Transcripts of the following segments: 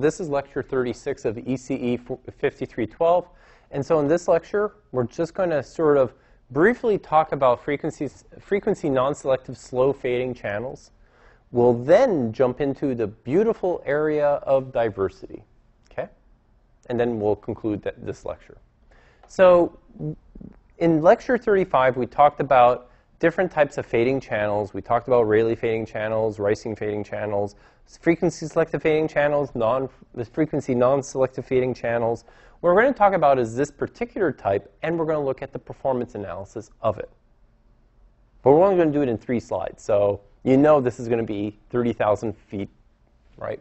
This is lecture 36 of ECE 5312. And so in this lecture, we're just going to sort of briefly talk about frequencies, frequency non-selective slow fading channels. We'll then jump into the beautiful area of diversity. Okay? And then we'll conclude that, this lecture. So in lecture 35, we talked about different types of fading channels. We talked about Rayleigh fading channels, Ricean fading channels, frequency selective fading channels, non, the frequency non-selective fading channels. What we're going to talk about is this particular type, and we're going to look at the performance analysis of it. But we're only going to do it in three slides, so you know this is going to be 30,000 feet, right?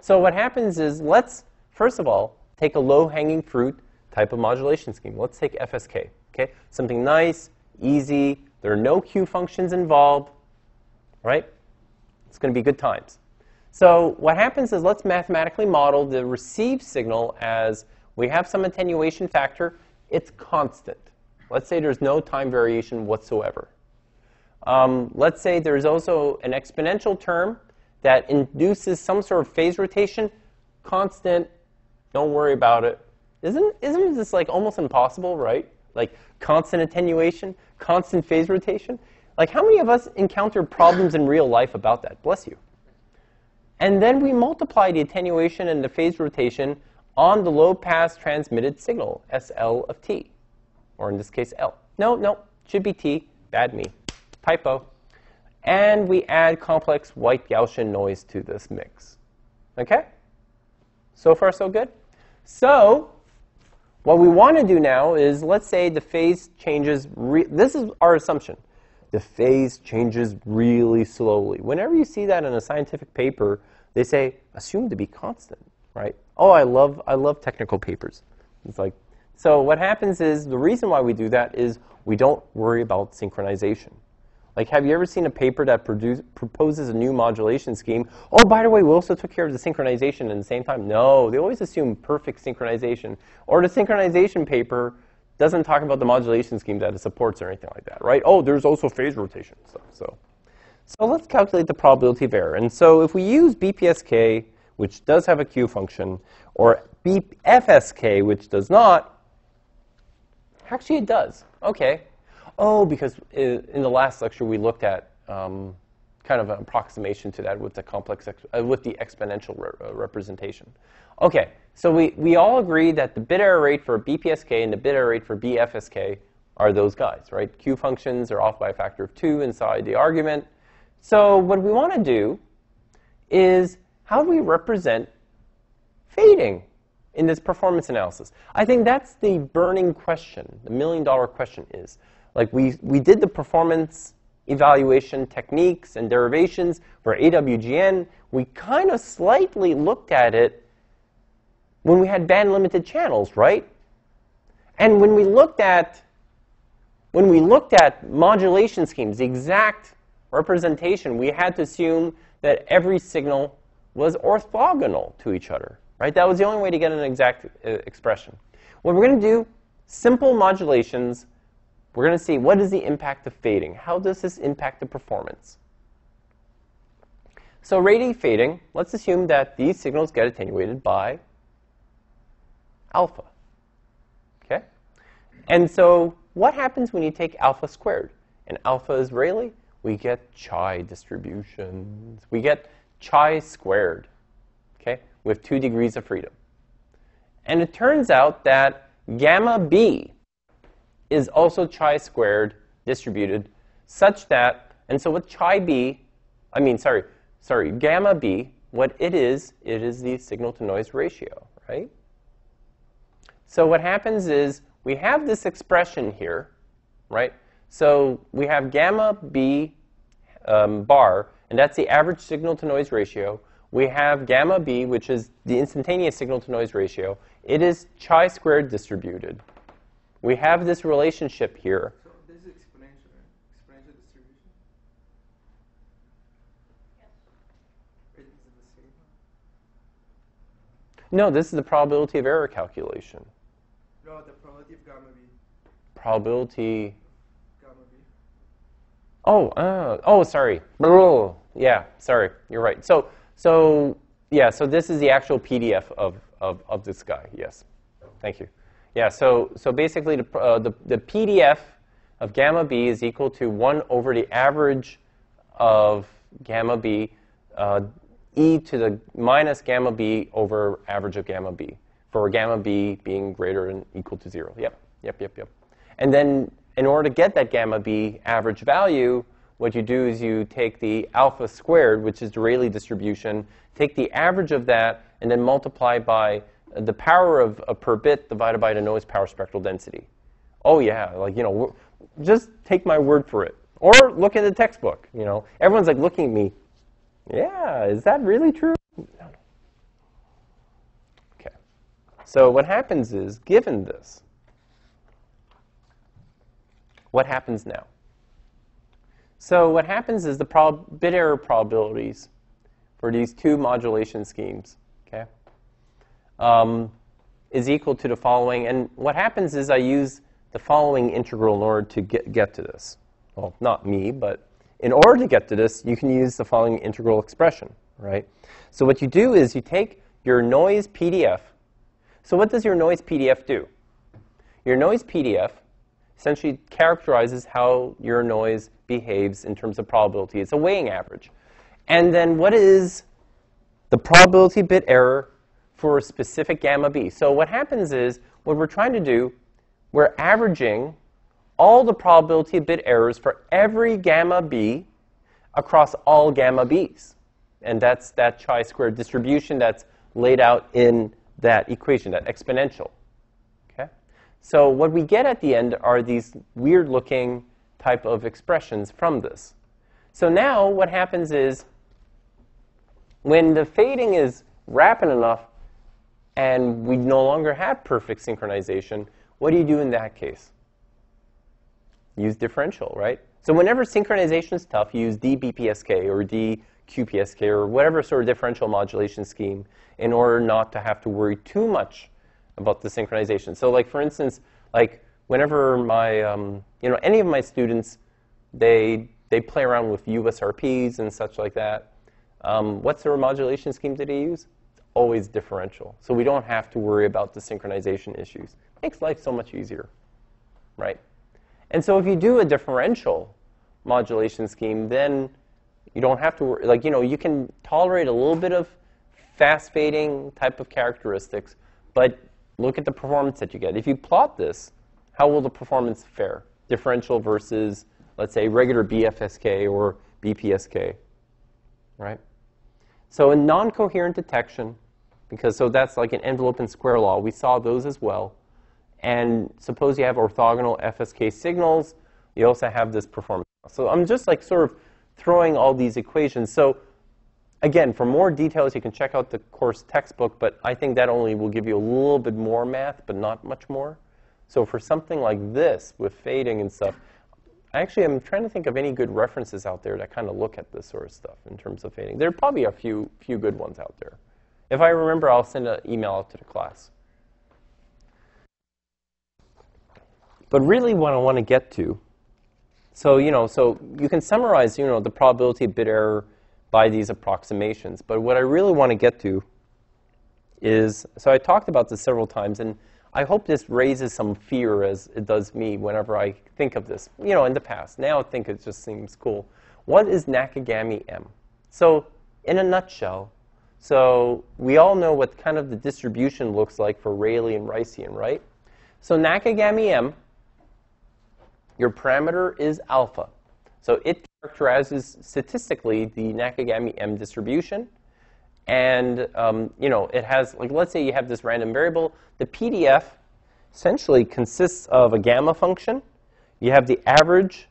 So what happens is, let's, first of all, take a low-hanging fruit type of modulation scheme. Let's take FSK, okay? Something nice, easy, there are no Q functions involved, right? It's going to be good times. So what happens is let's mathematically model the received signal as we have some attenuation factor. It's constant. Let's say there's no time variation whatsoever. Um, let's say there's also an exponential term that induces some sort of phase rotation. Constant. Don't worry about it. Isn't, isn't this like almost impossible, right? Like constant attenuation, constant phase rotation. Like how many of us encounter problems in real life about that? Bless you. And then we multiply the attenuation and the phase rotation on the low pass transmitted signal, SL of t, or in this case, L. No, no, should be t. Bad me. Typo. And we add complex white Gaussian noise to this mix. Okay? So far, so good? So, what we want to do now is, let's say the phase changes, this is our assumption. The phase changes really slowly. Whenever you see that in a scientific paper, they say, assume to be constant, right? Oh, I love, I love technical papers. It's like, so what happens is, the reason why we do that is we don't worry about synchronization. Like, have you ever seen a paper that produce, proposes a new modulation scheme? Oh, by the way, we also took care of the synchronization at the same time. No, they always assume perfect synchronization. Or the synchronization paper doesn't talk about the modulation scheme that it supports or anything like that, right? Oh, there's also phase rotation stuff. So, so let's calculate the probability of error. And so if we use BPSK, which does have a Q function, or BFSK, which does not, actually it does. Okay, Oh, because in the last lecture we looked at um, kind of an approximation to that with the complex, uh, with the exponential re uh, representation. Okay, so we, we all agree that the bit error rate for BPSK and the bit error rate for BFSK are those guys, right? Q functions are off by a factor of 2 inside the argument. So what we want to do is how do we represent fading in this performance analysis? I think that's the burning question, the million dollar question is, like we, we did the performance evaluation techniques and derivations for AWGN. We kind of slightly looked at it when we had band limited channels, right? And when we looked at when we looked at modulation schemes, the exact representation, we had to assume that every signal was orthogonal to each other, right? That was the only way to get an exact uh, expression. What we're going to do, simple modulations we're going to see what is the impact of fading. How does this impact the performance? So Rayleigh fading, let's assume that these signals get attenuated by alpha. Okay? And so what happens when you take alpha squared? And alpha is Rayleigh. We get chi distributions. We get chi squared. Okay? With two degrees of freedom. And it turns out that gamma b is also chi-squared distributed such that, and so with chi b, I mean, sorry, sorry, gamma b, what it is, it is the signal-to-noise ratio, right? So what happens is we have this expression here, right? So we have gamma b um, bar, and that's the average signal-to-noise ratio. We have gamma b, which is the instantaneous signal-to-noise ratio. It is chi-squared distributed. We have this relationship here. So this is exponential, right? Exponential distribution? Yes. Is it the same? No, this is the probability of error calculation. No, the probability of gamma b. Probability. Gamma b. Oh, uh, oh, sorry. Yeah, sorry. You're right. So, so Yeah, so this is the actual PDF of, of, of this guy, yes. Thank you. Yeah, so, so basically the, uh, the, the PDF of gamma b is equal to 1 over the average of gamma b uh, e to the minus gamma b over average of gamma b, for gamma b being greater than equal to 0. Yep, yep, yep, yep. And then in order to get that gamma b average value, what you do is you take the alpha squared, which is the Rayleigh distribution, take the average of that, and then multiply by the power of, of per bit divided by the noise power spectral density. Oh yeah, like you know, just take my word for it, or look in the textbook. You know, everyone's like looking at me. Yeah, is that really true? Okay. So what happens is, given this, what happens now? So what happens is the bit error probabilities for these two modulation schemes, okay, um, is equal to the following. And what happens is I use the following integral in order to get, get to this. Well, not me, but in order to get to this, you can use the following integral expression, right? So what you do is you take your noise PDF. So what does your noise PDF do? Your noise PDF essentially characterizes how your noise behaves in terms of probability. It's a weighing average. And then what is the probability bit error for a specific gamma b? So what happens is, what we're trying to do, we're averaging all the probability of bit errors for every gamma b across all gamma b's. And that's that chi-squared distribution that's laid out in that equation, that exponential. Okay? So what we get at the end are these weird-looking type of expressions from this. So now what happens is when the fading is rapid enough and we no longer have perfect synchronization, what do you do in that case? Use differential, right? So whenever synchronization is tough, use DBPSK or DQPSK or whatever sort of differential modulation scheme in order not to have to worry too much about the synchronization. So like for instance, like whenever my, um, you know, any of my students, they, they play around with USRPs and such like that. Um, what sort of modulation scheme did they use? Always differential. So we don't have to worry about the synchronization issues. It Makes life so much easier, right? And so if you do a differential modulation scheme, then you don't have to worry. Like, you know, you can tolerate a little bit of fast fading type of characteristics, but look at the performance that you get. If you plot this, how will the performance fare? Differential versus, let's say, regular BFSK or BPSK, right? So in non-coherent detection, because so that's like an envelope and square law, we saw those as well. And suppose you have orthogonal FSK signals, you also have this performance. So I'm just like sort of throwing all these equations. So again, for more details, you can check out the course textbook, but I think that only will give you a little bit more math, but not much more. So for something like this with fading and stuff, actually I'm trying to think of any good references out there that kind of look at this sort of stuff in terms of fading. There are probably a few, few good ones out there. If I remember, I'll send an email out to the class. But really what I want to get to, so, you know, so you can summarize, you know, the probability of bit error by these approximations. But what I really want to get to is, so I talked about this several times, and I hope this raises some fear as it does me whenever I think of this, you know, in the past. Now I think it just seems cool. What is Nakagami M? So in a nutshell, so we all know what kind of the distribution looks like for Rayleigh and Ricean, right? So Nakagami M, your parameter is alpha. So it characterizes statistically the Nakagami M distribution. And um, you know, it has like let's say you have this random variable. The PDF essentially consists of a gamma function. You have the average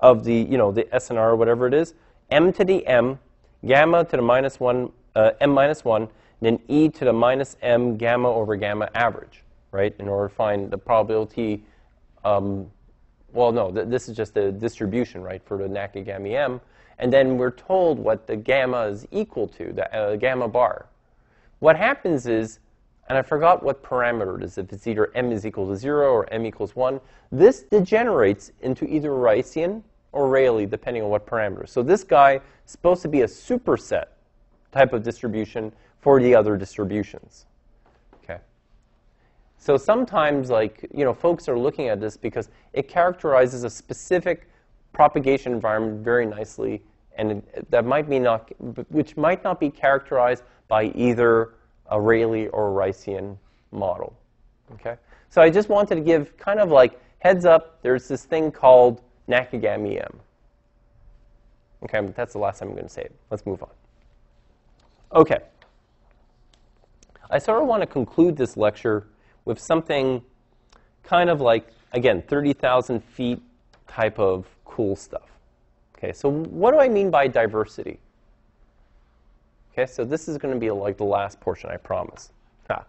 of the you know the SNR or whatever it is, m to the m, gamma to the minus one, uh, m minus one, and then e to the minus m gamma over gamma average, right? In order to find the probability. Um, well, no, th- this is just a distribution, right, for the Nakagami m and then we're told what the gamma is equal to, the uh, gamma bar. What happens is, and I forgot what parameter it is, if it's either m is equal to 0 or m equals 1, this degenerates into either Ricean or Rayleigh, depending on what parameter. So this guy is supposed to be a superset type of distribution for the other distributions. Okay. So sometimes, like, you know, folks are looking at this because it characterizes a specific propagation environment very nicely, and it- that might be not, which might not be characterized by either a Rayleigh or a Ricean model. Okay. So I just wanted to give kind of like heads up. There's this thing called Nakagami M. Okay, but that's the last time I'm going to say it. Let's move on. Okay. I sort of want to conclude this lecture with something kind of like, again, 30,000 feet type of cool stuff. Okay, so what do I mean by diversity? Okay, so this is going to be like the last portion, I promise. Ha.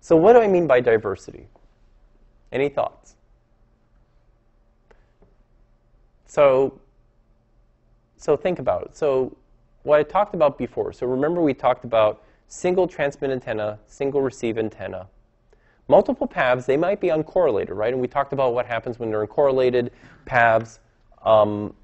So what do I mean by diversity? Any thoughts? So, so think about it. So what I talked about before. So remember we talked about single transmit antenna, single receive antenna. Multiple paths, they might be uncorrelated, right? And we talked about what happens when they're uncorrelated paths. Um,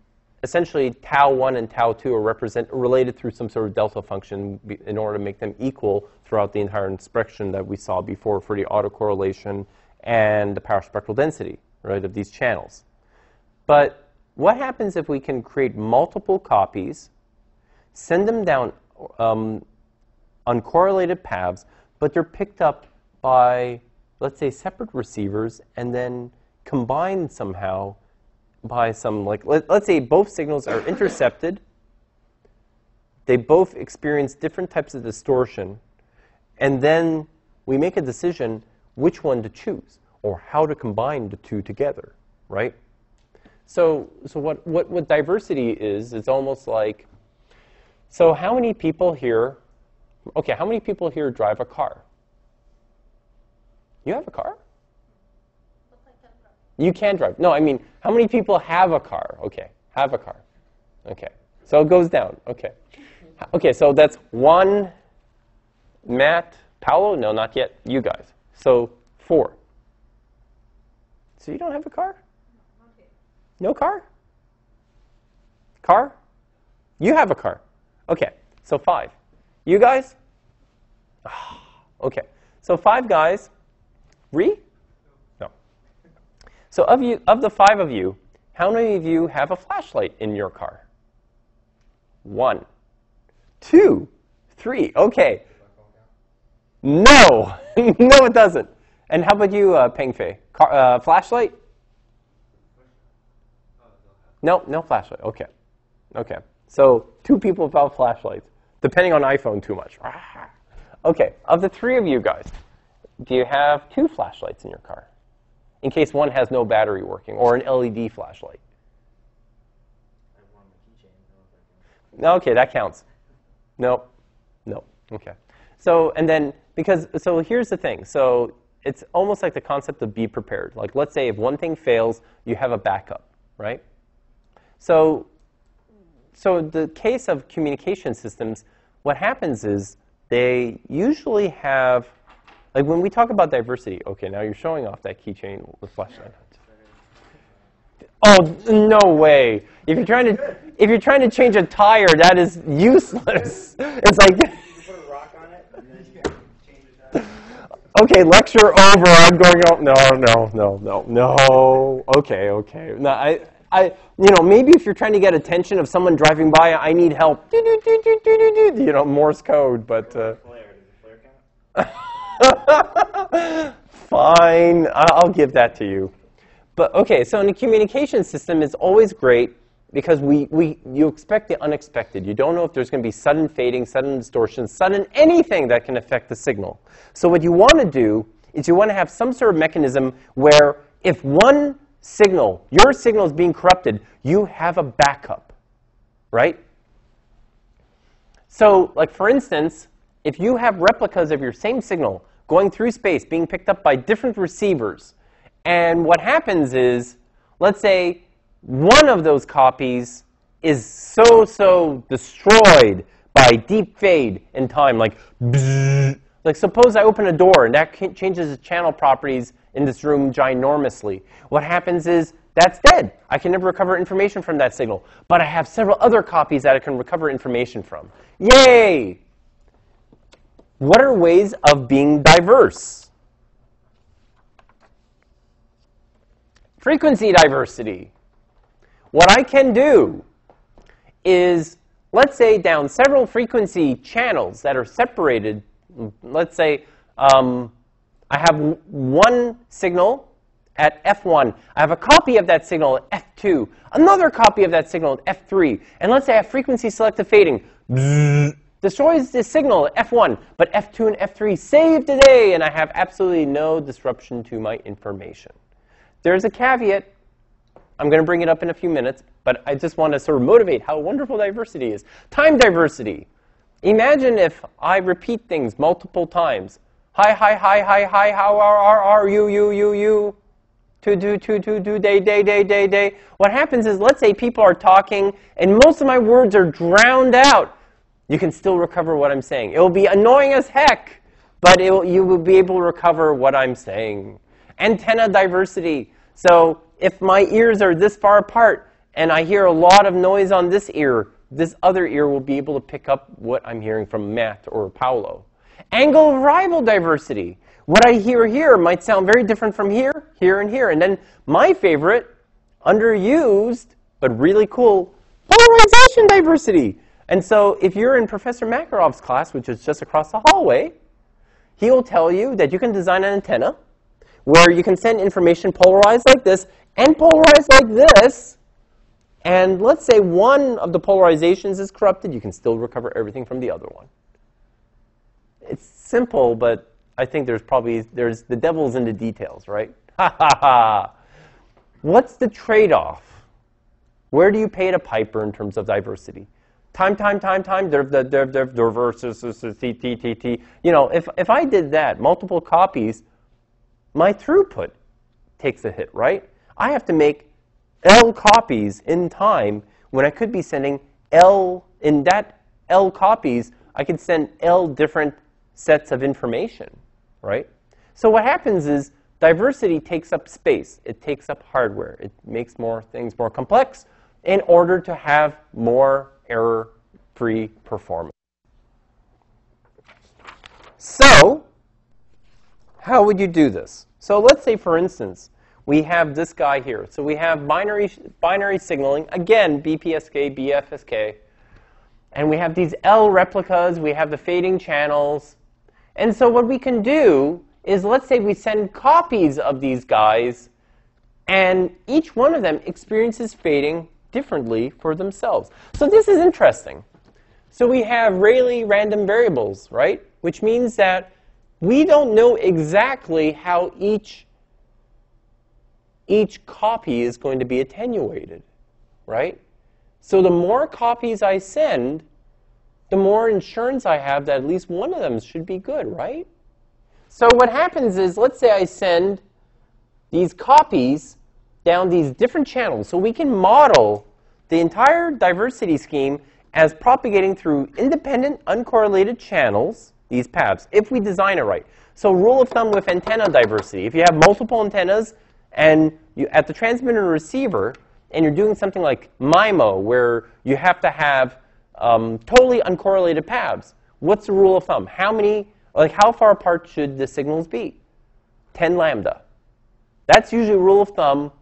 essentially, tau 1 and tau 2 are represent, related through some sort of delta function in order to make them equal throughout the entire inspection that we saw before for the autocorrelation and the power spectral density, right, of these channels. But what happens if we can create multiple copies, send them down um, uncorrelated paths, but they're picked up by, let's say, separate receivers, and then combined somehow by some, like, let, let's say both signals are intercepted, they both experience different types of distortion, and then we make a decision which one to choose or how to combine the two together, right? So, so what, what, what diversity is, it's almost like, so how many people here, okay, how many people here drive a car? You have a car? You can drive. No, I mean, how many people have a car? Okay, have a car. Okay, so it goes down. Okay. Okay, so that's one, Matt, Paolo? No, not yet. You guys. So four. So you don't have a car? No car? Car? You have a car. Okay, so five. You guys? Okay, so five guys. Re? No. So of you, of the five of you, how many of you have a flashlight in your car? One, two, three. Okay. No, no, it doesn't. And how about you, uh, Peng Fei? Car, uh, flashlight? No, no flashlight. Okay. Okay. So two people without flashlights, depending on iPhone, too much. Okay. Of the three of you guys, do you have two flashlights in your car? In case one has no battery working, or an LED flashlight? No, okay, that counts. No, no, okay. So, and then, because, so here's the thing. So it's almost like the concept of be prepared. Like, let's say if one thing fails, you have a backup, right? So, so the case of communication systems, what happens is they usually have, like when we talk about diversity, okay, now you're showing off that keychain with flashlight. Oh no way! If you're trying to, if you're trying to change a tire, that is useless. It's like, You put a rock on it, and then you change it okay, lecture over. I'm going. Oh no, no, no, no, no. Okay, okay. No, I, I, you know, maybe if you're trying to get attention of someone driving by, I need help. Do, do, do, do, do, do, do, You know, Morse code, but. Uh, Flare, does the flare count? Fine, I- I'll give that to you. But okay, so in a communication system, it's always great because we, we, you expect the unexpected. You don't know if there's going to be sudden fading, sudden distortion, sudden anything that can affect the signal. So what you want to do is you want to have some sort of mechanism where if one signal, your signal is being corrupted, you have a backup, right? So, like for instance, if you have replicas of your same signal going through space, being picked up by different receivers, and what happens is, let's say one of those copies is so so destroyed by deep fade in time, like bzzz. Like suppose I open a door and that changes the channel properties in this room ginormously. What happens is That's dead. I can never recover information from that signal. But I have several other copies that I can recover information from. Yay! What are ways of being diverse? Frequency diversity. What I can do is, let's say, down several frequency channels that are separated. Let's say um, I have one signal at F1. I have a copy of that signal at F2, another copy of that signal at F3, and let's say I have frequency selective fading. destroys the signal at F1, but F2 and F3 save the day, and I have absolutely no disruption to my information. There's a caveat. I'm going to bring it up in a few minutes, but I just want to sort of motivate how wonderful diversity is. Time diversity. Imagine if I repeat things multiple times. Hi, hi, hi, hi, hi, how are, are, are you, you, you, you? To do, to, to, do, day, day, day, day, day. What happens is, let's say people are talking, and most of my words are drowned out. You can still recover what I'm saying. It will be annoying as heck, but will, you will be able to recover what I'm saying. Antenna diversity. So if my ears are this far apart and I hear a lot of noise on this ear, this other ear will be able to pick up what I'm hearing from Matt or Paolo. Angle of arrival diversity. What I hear here might sound very different from here, here, and here. And then my favorite, underused, but really cool, polarization diversity. And so if you're in Professor Makarov's class, which is just across the hallway, he will tell you that you can design an antenna where you can send information polarized like this and polarized like this. And let's say one of the polarizations is corrupted, you can still recover everything from the other one. It's simple, but I think there's probably there's the devil's in the details, right? Ha ha ha. What's the trade-off? Where do you pay the piper in terms of diversity? Time, time, time, time, there, there, there, there, diverse, t, t, t, t. You know, if, if I did that, multiple copies, my throughput takes a hit, right? I have to make L copies in time when I could be sending L, in that L copies, I could send L different sets of information, right? So what happens is diversity takes up space. It takes up hardware. It makes more things more complex in order to have more error-free performance. So how would you do this? So let's say, for instance, we have this guy here. So we have binary, binary signaling, again, BPSK, BFSK. And we have these L replicas. We have the fading channels. And so what we can do is, let's say we send copies of these guys, and each one of them experiences fading differently for themselves. So this is interesting. So we have Rayleigh random variables, right? Which means that we don't know exactly how each, each copy is going to be attenuated, right? So the more copies I send, the more insurance I have that at least one of them should be good, right? So what happens is, let's say I send these copies down these different channels. So we can model the entire diversity scheme as propagating through independent, uncorrelated channels these paths, if we design it right. So rule of thumb with antenna diversity, if you have multiple antennas and you, at the transmitter and receiver, and you're doing something like MIMO, where you have to have um, totally uncorrelated paths, what's the rule of thumb? How many, like how far apart should the signals be? 10 lambda. That's usually a rule of thumb.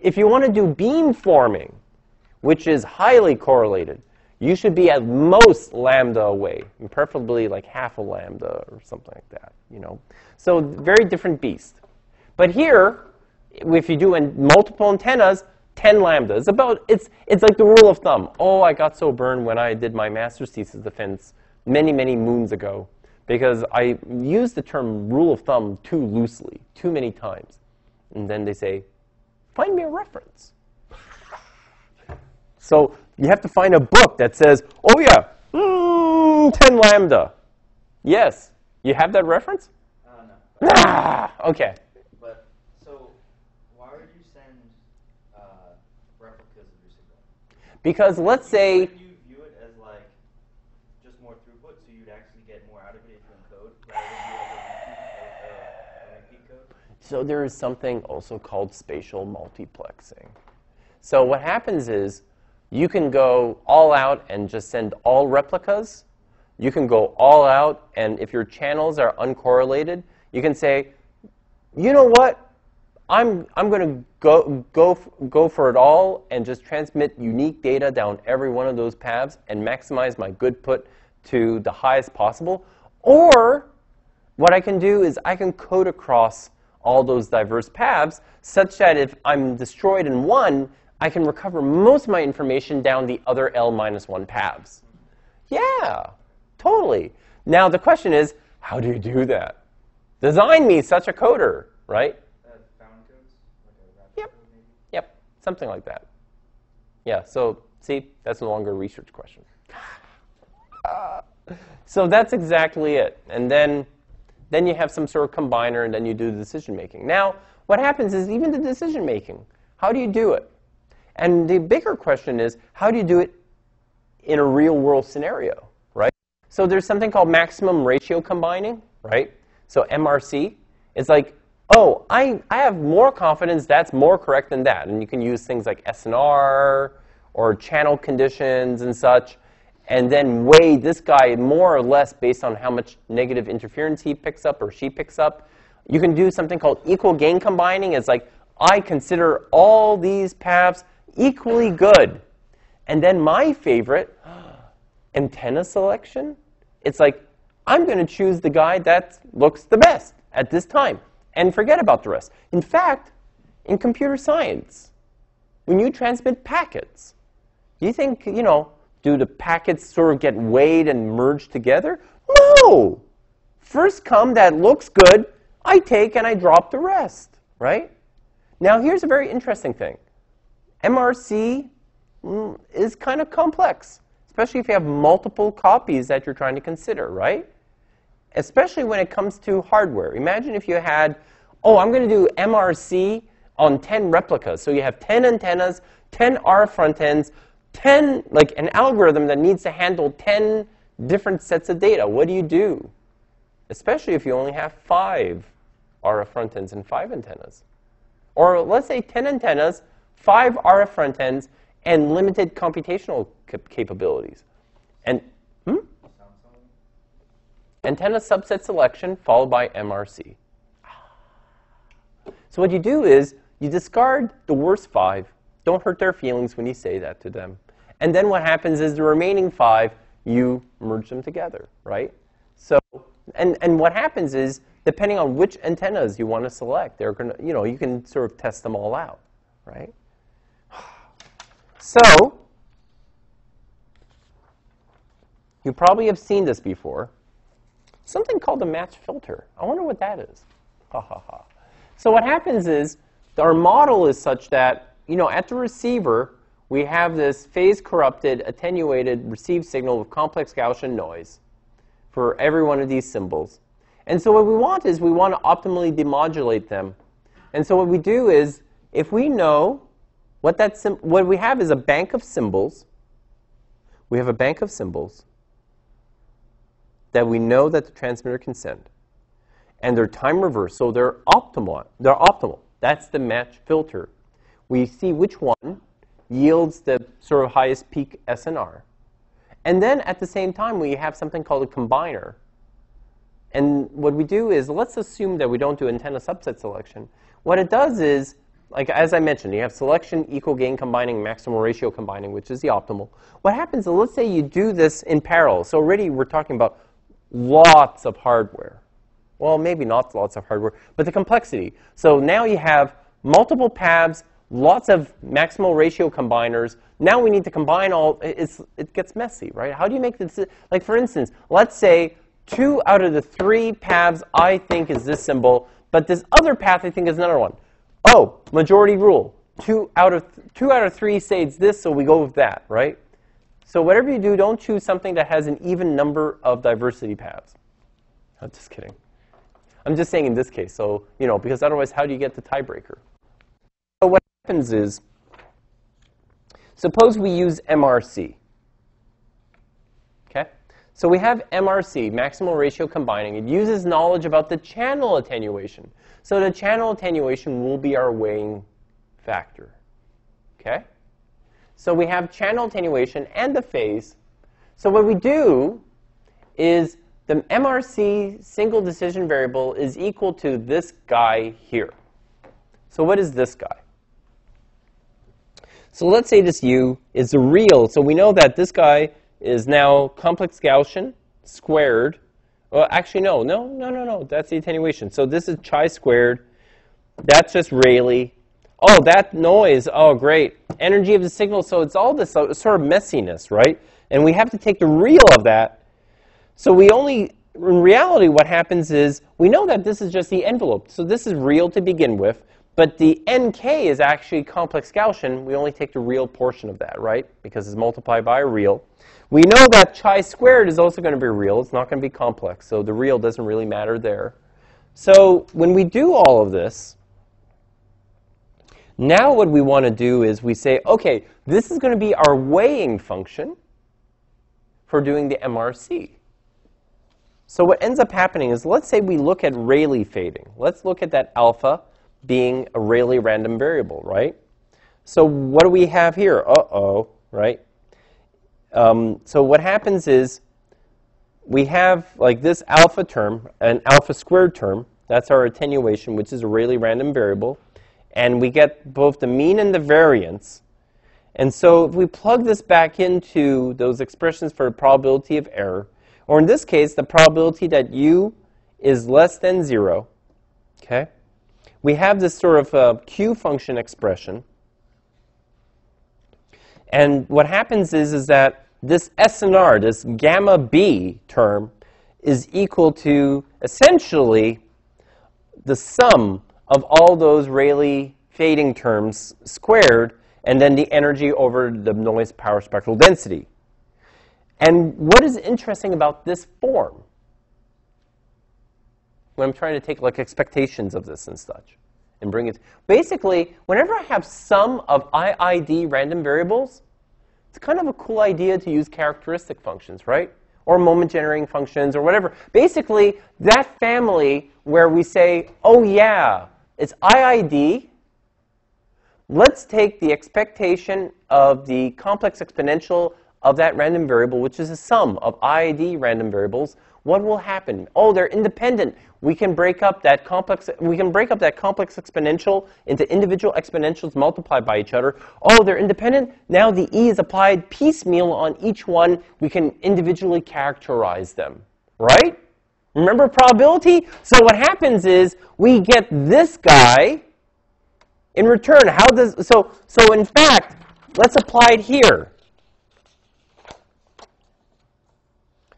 If you want to do beam forming, which is highly correlated, you should be at most lambda away, and preferably like half a lambda or something like that. You know, so very different beast. But here, if you do in multiple antennas, 10 lambda. It's about it's it's like the rule of thumb. Oh, I got so burned when I did my master's thesis defense many many moons ago because I used the term rule of thumb too loosely, too many times. And then they say, find me a reference. So you have to find a book that says, oh yeah, mm, 10 lambda. Yes. You have that reference? Uh, no. Ah, okay. But, so, why would you send uh, replicas of your signal? Because let's say, Wouldn't you view it as like just more throughput, so you'd actually get more out of it if you encode, rather than do like a repeat, a, a repeat code? so there is something also called spatial multiplexing. So what happens is you can go all out and just send all replicas. You can go all out, and if your channels are uncorrelated, you can say, you know what? I'm, I'm going to go, go, go for it all and just transmit unique data down every one of those paths and maximize my goodput to the highest possible. Or what I can do is I can code across all those diverse paths such that if I'm destroyed in one, I can recover most of my information down the other L minus one paths. Yeah, totally. Now the question is, how do you do that? Design me such a coder, right? Uh, fountain codes, like a Raptor Yep. code maybe. Yep, something like that. Yeah, so see, that's no longer a research question. Ah. so that's exactly it. And then, then you have some sort of combiner, and then you do the decision making. Now, what happens is even the decision making, how do you do it? And the bigger question is, how do you do it in a real world scenario, right? So there's something called maximum ratio combining, right? So MRC. It's like, oh, I, I have more confidence that's more correct than that. And you can use things like SNR or channel conditions and such, and then weigh this guy more or less based on how much negative interference he picks up or she picks up. You can do something called equal gain combining. It's like, I consider all these paths equally good. And then my favorite, antenna selection. It's like, I'm going to choose the guy that looks the best at this time and forget about the rest. In fact, in computer science, when you transmit packets, do you think, you know, do the packets sort of get weighed and merged together? No! First come that looks good, I take and I drop the rest, right? Now, here's a very interesting thing. MRC mm, is kind of complex, especially if you have multiple copies that you're trying to consider, right? Especially when it comes to hardware. Imagine if you had, oh, I'm going to do MRC on 10 replicas. So you have 10 antennas, 10 RF front ends, 10, like an algorithm that needs to handle 10 different sets of data. What do you do? Especially if you only have five RF front ends and five antennas. Or let's say 10 antennas, five RF front ends, and limited computational cap- capabilities. And? Antenna subset selection followed by MRC. So what you do is you discard the worst five. Don't hurt their feelings when you say that to them. And then what happens is the remaining five, you merge them together, right? So, and, and what happens is, depending on which antennas you want to select, they're to, you know, you can sort of test them all out, right? So, you probably have seen this before. Something called a match filter. I wonder what that is. Ha ha ha. So what happens is our model is such that, you know, at the receiver, we have this phase corrupted, attenuated received signal with complex Gaussian noise for every one of these symbols. And so what we want is we want to optimally demodulate them. And so what we do is if we know what that what we have is a bank of symbols. We have a bank of symbols that we know that the transmitter can send. And they're time reversed, so they're optimal. They're optimal. That's the match filter. We see which one yields the sort of highest peak SNR. And then at the same time, we have something called a combiner. And what we do is, let's assume that we don't do antenna subset selection. What it does is, like as I mentioned, you have selection, equal gain combining, maximal ratio combining, which is the optimal. What happens is, let's say you do this in parallel. So already we're talking about lots of hardware. Well, maybe not lots of hardware, but the complexity. So now you have multiple paths, lots of maximal ratio combiners. Now we need to combine all. It's, it gets messy, right? How do you make this? Like for instance, let's say two out of the three paths I think is this symbol, but this other path I think is another one. Oh, majority rule. Two out of two out of three say it's this, so we go with that, right? So whatever you do, don't choose something that has an even number of diversity paths. I'm just kidding. I'm just saying in this case, so you know, because otherwise, how do you get the tiebreaker? So what happens is, suppose we use MRC. Okay, so we have MRC, maximal ratio combining. It uses knowledge about the channel attenuation. So the channel attenuation will be our weighing factor. Okay. So we have channel attenuation and the phase. So what we do is the MRC single decision variable is equal to this guy here. So what is this guy? So let's say this u is a real. So we know that this guy is now complex Gaussian squared. Well, actually, no, no, no, no, no. That's the attenuation. So this is chi squared. That's just Rayleigh. Oh, that noise. Oh, great. Energy of the signal. So it's all this uh, sort of messiness, right? And we have to take the real of that. So we only, in reality, what happens is we know that this is just the envelope. So this is real to begin with. But the nk is actually complex Gaussian. We only take the real portion of that, right? Because it's multiplied by a real. We know that chi squared is also going to be real. It's not going to be complex. So the real doesn't really matter there. So when we do all of this, now what we want to do is we say, OK, this is going to be our weighing function for doing the MRC. So what ends up happening is let's say we look at Rayleigh fading. Let's look at that alpha being a Rayleigh random variable, right? So what do we have here? Uh-oh, right? Um, so what happens is we have like this alpha term, an alpha squared term. That's our attenuation, which is a Rayleigh random variable. And we get both the mean and the variance. And so if we plug this back into those expressions for probability of error, or in this case, the probability that u is less than 0, okay, we have this sort of uh, Q function expression. And what happens is, is that this SNR, this gamma B term, is equal to essentially the sum of all those Rayleigh fading terms squared, and then the energy over the noise power spectral density. And what is interesting about this form when I'm trying to take like expectations of this and such and bring it. Basically, whenever I have sum of IID random variables, it's kind of a cool idea to use characteristic functions, right? Or moment generating functions or whatever. Basically, that family where we say, oh yeah, it's IID. Let's take the expectation of the complex exponential of that random variable, which is a sum of IID random variables, what will happen? Oh, they're independent. We can break up that complex. We can break up that complex exponential into individual exponentials multiplied by each other. Oh, they're independent. Now the e is applied piecemeal on each one. We can individually characterize them, right? Remember probability? So what happens is we get this guy in return. How does so? So in fact, let's apply it here.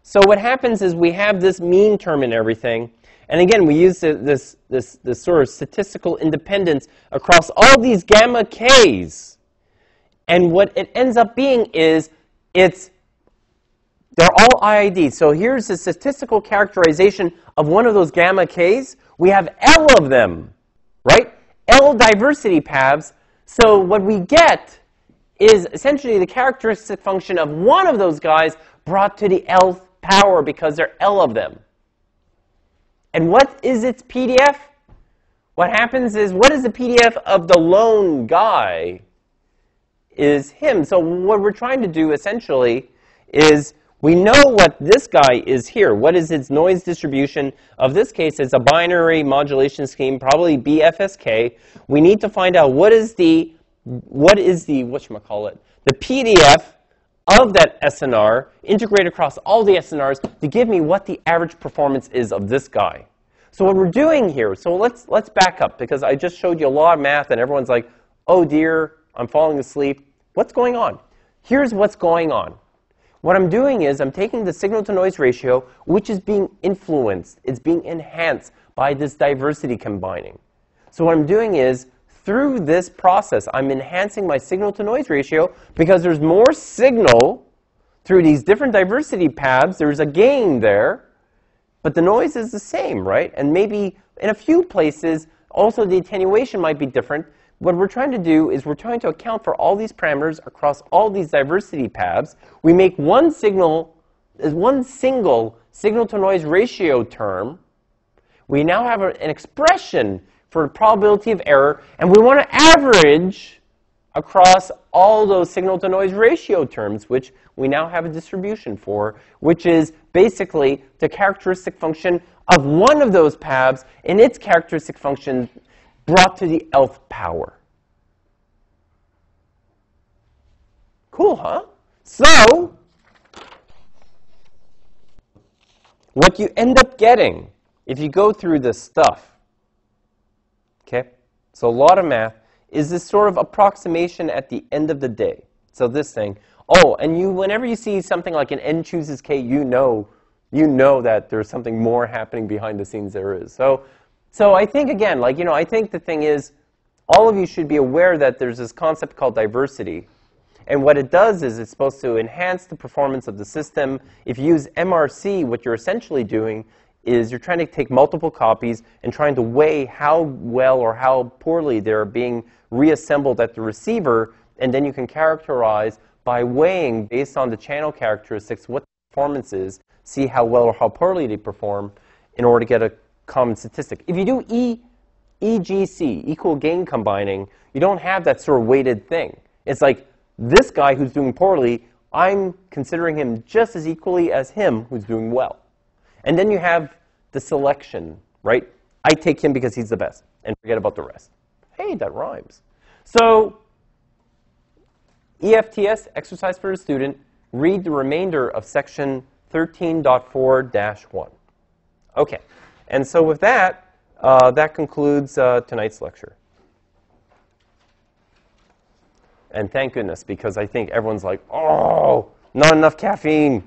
So what happens is we have this mean term in everything. And again, we use this, this, this sort of statistical independence across all these gamma k's. And what it ends up being is it's they're all IID. So here's the statistical characterization of one of those gamma k's. We have L of them, right? L diversity paths. So what we get is essentially the characteristic function of one of those guys brought to the Lth power because there are L of them. And what is its PDF? What happens is, what is the PDF of the lone guy? Is him. So what we're trying to do essentially is we know what this guy is here. What is its noise distribution? Of this case, it's a binary modulation scheme, probably BFSK. We need to find out what is the what is the what call it the PDF of that SNR, integrate across all the SNRs to give me what the average performance is of this guy. So what we're doing here, so let's, let's back up because I just showed you a lot of math and everyone's like, oh dear, I'm falling asleep. What's going on? Here's what's going on. What I'm doing is I'm taking the signal to noise ratio, which is being influenced, it's being enhanced by this diversity combining. So what I'm doing is through this process, I'm enhancing my signal to noise ratio because there's more signal through these different diversity paths. There's a gain there, but the noise is the same, right? And maybe in a few places, also the attenuation might be different. What we're trying to do is we're trying to account for all these parameters across all these diversity paths. We make one signal, one single signal to noise ratio term. We now have an expression for probability of error, and we want to average across all those signal to noise ratio terms, which we now have a distribution for, which is basically the characteristic function of one of those PABs and its characteristic function brought to the Lth power. Cool, huh? So, what you end up getting if you go through this stuff, okay? So a lot of math is this sort of approximation at the end of the day. So this thing, oh, and you, whenever you see something like an n chooses k, you know, you know that there's something more happening behind the scenes there is. So, so I think again, like you know, I think the thing is, all of you should be aware that there's this concept called diversity, and what it does is it's supposed to enhance the performance of the system. If you use MRC, what you're essentially doing is you're trying to take multiple copies and trying to weigh how well or how poorly they're being reassembled at the receiver, and then you can characterize by weighing based on the channel characteristics what the performance is, see how well or how poorly they perform in order to get a common statistic. If you do E, EGC, equal gain combining, you don't have that sort of weighted thing. It's like this guy who's doing poorly, I'm considering him just as equally as him who's doing well. And then you have the selection, right? I take him because he's the best and forget about the rest. Hey, that rhymes. So, EFTS, exercise for the student, read the remainder of section 13.4-1. Okay, and so with that, uh, that concludes uh, tonight's lecture. And thank goodness, because I think everyone's like, oh, not enough caffeine.